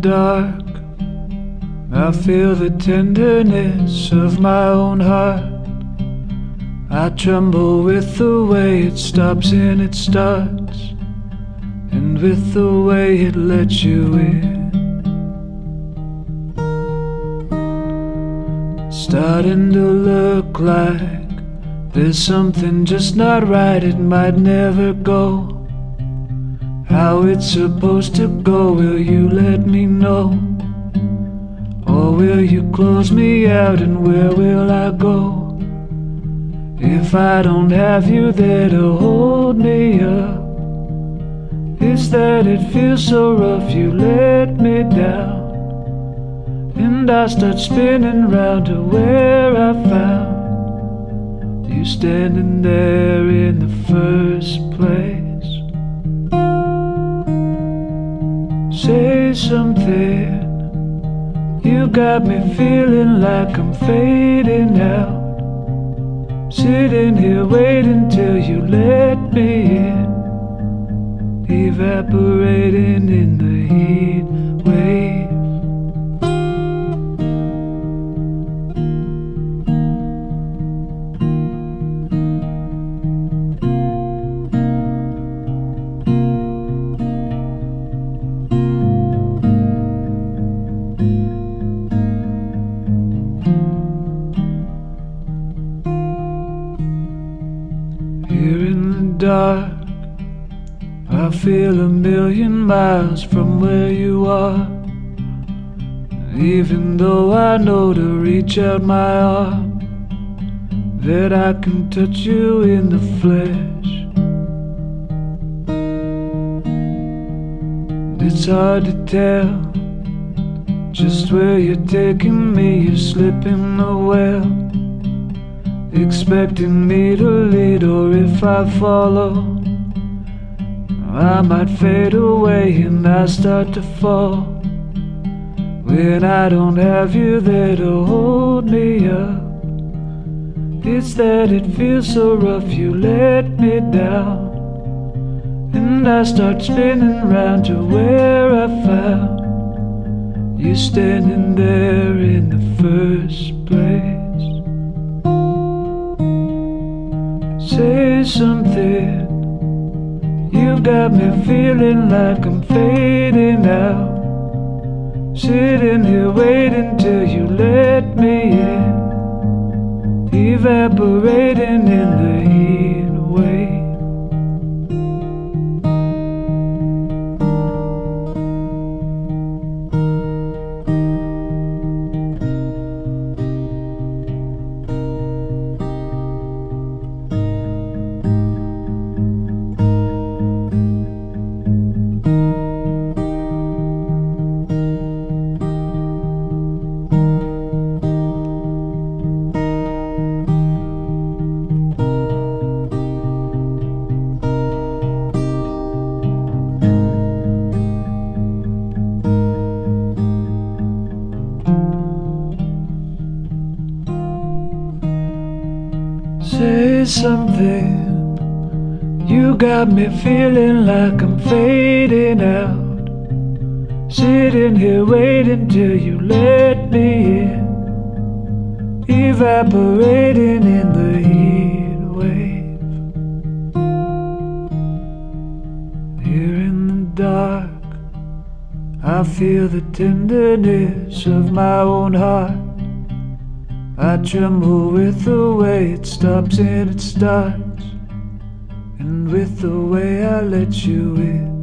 dark, I feel the tenderness of my own heart. I tremble with the way it stops and it starts, and with the way it lets you in. Starting to look like there's something just not right, it might never go. How it's supposed to go, will you let me know? Or will you close me out and where will I go? If I don't have you there to hold me up It's that it feels so rough you let me down And I start spinning round to where I found You standing there in the first place say something. You got me feeling like I'm fading out. Sitting here waiting till you let me in. Evaporating in the heat dark, I feel a million miles from where you are. Even though I know to reach out my arm, that I can touch you in the flesh. It's hard to tell just where you're taking me, you're slipping away. Expecting me to lead, or if I follow, I might fade away and I start to fall. When I don't have you there to hold me up, it's that it feels so rough you let me down. And I start spinning round to where I found you standing there in the first got me feeling like I'm fading out. Sitting here waiting till you let me in. Evaporating in the heat Say something. You got me feeling like I'm fading out. Sitting here waiting till you let me in. Evaporating in the heat wave. Here in the dark, I feel the tenderness of my own heart. I tremble with the way it stops and it starts, and with the way I let you in.